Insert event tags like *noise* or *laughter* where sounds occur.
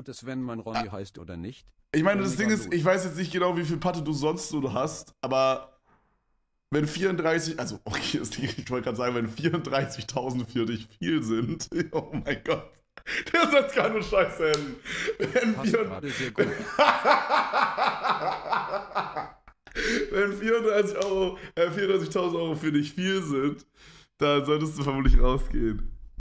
tut es, wenn man Ronny ah. heißt oder nicht? Ich meine, das Ding ist, ich weiß jetzt nicht genau, wie viel Patte du sonst so hast, aber wenn 34, also okay, ich wollte gerade sagen, wenn 34.000 für dich viel sind, *laughs* oh mein Gott. Der Satz kann nur scheiße enden. Wenn Passt gerade sehr gut. *laughs* wenn 34 Euro, äh, 34.000 Euro für dich viel sind, dann solltest du vermutlich rausgehen.